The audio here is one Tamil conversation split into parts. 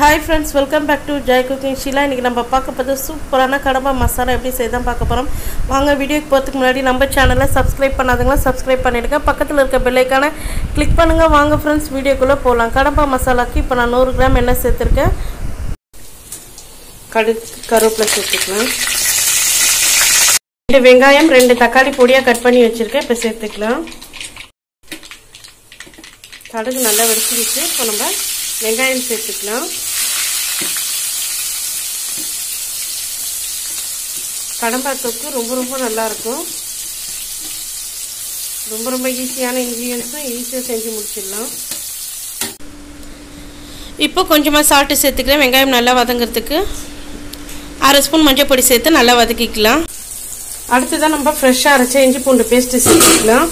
Hi friends welcome back to Jai cooking Sheela இன்றைக்கி நம்ம பார்க்க போது சூப்பரான கடம்பா மசாலா எப்படி செய்தான் பார்க்க போகிறோம் வாங்க வீடியோக்கு போகிறதுக்கு முன்னாடி நம்ம சேனலை சப்ஸ்கிரைப் பண்ணாதவங்களா சப்ஸ்கிரைப் பண்ணிவிடுங்க பக்கத்தில் இருக்க பெல்லைக்கான கிளிக் பண்ணுங்கள் வாங்க ஃப்ரெண்ட்ஸ் வீடியோக்குள்ளே போகலாம் கடம்பா மசாலாக்கு இப்போ நான் நூறு கிராம் எண்ணெய் சேர்த்துருக்கேன். கடுகு கருவேப்பிலை சேர்த்துக்கலாம். ரெண்டு வெங்காயம் ரெண்டு தக்காளி பொடியாக கட் பண்ணி வச்சுருக்கேன். இப்போ சேர்த்துக்கலாம். கடுகு நல்லா வெடிச்சிருச்சு. இப்போ நம்ம வெங்காயம் சேர்த்துக்கலாம். கடம்பா தொக்கு ரொம்ப ரொம்ப நல்லாயிருக்கும். ரொம்ப ரொம்ப ஈஸியான இன்க்ரீடியன்ஸும் ஈஸியாக செஞ்சு முடிச்சிடலாம். இப்போ கொஞ்சமாக சால்ட்டு சேர்த்துக்கிறேன். வெங்காயம் நல்லா வதங்கிறதுக்கு. அரை ஸ்பூன் மஞ்சள் பொடி சேர்த்து நல்லா வதக்கிக்கலாம். அடுத்ததான் நம்ம ஃப்ரெஷ்ஷாக அரைச்ச இஞ்சி பூண்டு பேஸ்ட்டு சேர்த்துக்கலாம்.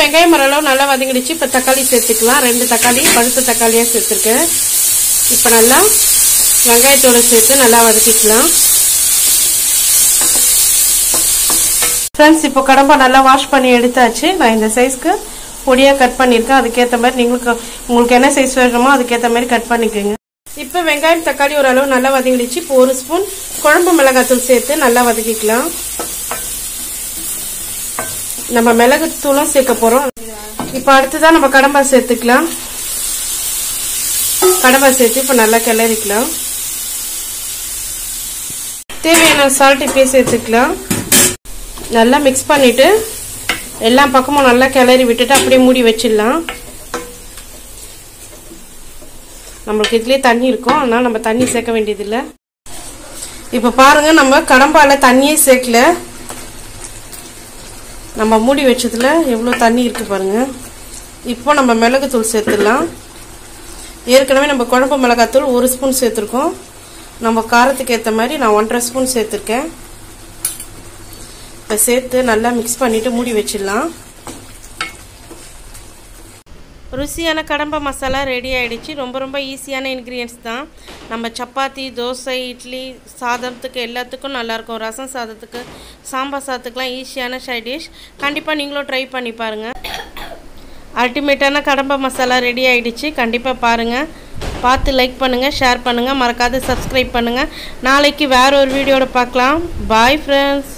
வெங்காயம் ஓரளவு நல்லா வதங்கிடுச்சு. இப்போ தக்காளி சேர்த்துக்கலாம். ரெண்டு தக்காளி பழுத்த தக்காளியாக சேர்த்துருக்கேன் இப்போ நல்லா வெங்காயத்தோடு சேர்த்து நல்லா வதக்கிக்கலாம். ஃப்ரெண்ட்ஸ் இப்போ கடம்பா நல்லா வாஷ் பண்ணி எடுத்தாச்சு. நான் இந்த சைஸ்க்கு பொடியாக கட் பண்ணியிருக்கேன். அதுக்கேற்ற மாதிரி நீங்களுக்கு உங்களுக்கு என்ன சைஸ் வேணுமோ அதுக்கேற்ற மாதிரி கட் பண்ணிக்கோங்க. இப்போ வெங்காயம் தக்காளி ஓரளவு நல்லா வதங்கிடுச்சு. இப்போ ஒரு ஸ்பூன் குழம்பு மிளகாத்தூள் சேர்த்து நல்லா வதக்கிக்கலாம். நம்ம மிளகு தூளும் சேர்க்க போகிறோம் இப்போ அடுத்ததான் நம்ம கடம்பா சேர்த்துக்கலாம். கடம்பா சேர்த்து இப்போ நல்லா கிளறிக்கலாம். தேவையான சால்ட் இப்பயே சேர்த்துக்கலாம். நல்லா மிக்ஸ் பண்ணிட்டு எல்லா பக்கமும் நல்லா கிளறி விட்டுட்டு அப்படியே மூடி வச்சிடலாம். நம்மளுக்கு இதுலேயே தண்ணி இருக்கும். அதனால நம்ம தண்ணி சேர்க்க வேண்டியதில்லை. இப்போ பாருங்க நம்ம கடம்பால தண்ணியே சேர்க்கல. நம்ம மூடி வச்சதுல எவ்வளோ தண்ணி இருக்கு பாருங்க. இப்போ நம்ம மிளகுத்தூள் சேர்த்துடலாம். ஏற்கனவே நம்ம குழம்பு மிளகாத்தூள் ஒரு ஸ்பூன் சேர்த்துருக்கோம். நம்ம காரத்துக்கு ஏற்ற மாதிரி நான் ஒன்றரை ஸ்பூன் சேர்த்துருக்கேன். இப்போ சேர்த்து நல்லா மிக்ஸ் பண்ணிவிட்டு மூடி வச்சிடலாம். ருசியான கடம்ப மசாலா ரெடி ஆகிடுச்சு ரொம்ப ரொம்ப ஈஸியான இன்க்ரீடியன்ஸ் தான். நம்ம சப்பாத்தி தோசை இட்லி சாதத்துக்கு எல்லாத்துக்கும் நல்லாயிருக்கும். ரசம் சாதத்துக்கு சாம்பார் சாதத்துக்குலாம் ஈஸியான சைட் டிஷ் கண்டிப்பாக நீங்களும் ட்ரை பண்ணி பாருங்கள் அல்டிமேட்டான கடம்ப மசாலா ரெடி ஆகிடுச்சு கண்டிப்பாக பாருங்கள் பார்த்து லைக் பண்ணுங்கள் ஷேர் பண்ணுங்கள் மறக்காத சப்ஸ்கிரைப் பண்ணுங்கள் நாளைக்கு வேறு ஒரு வீடியோட பார்க்கலாம். Bye friends